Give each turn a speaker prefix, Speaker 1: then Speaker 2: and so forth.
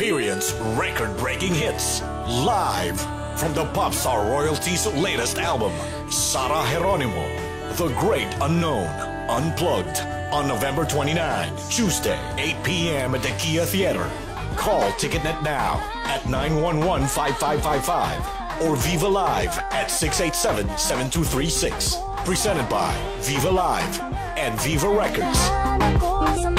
Speaker 1: Experience record breaking hits live from the pop star royalty's latest album, Sarah Geronimo, The Great Unknown, Unplugged, on November 29, Tuesday, 8 p.m. at the Kia Theater. Call TicketNet now at 911 5555 or Viva Live at 687 7236. Presented by Viva Live and Viva Records.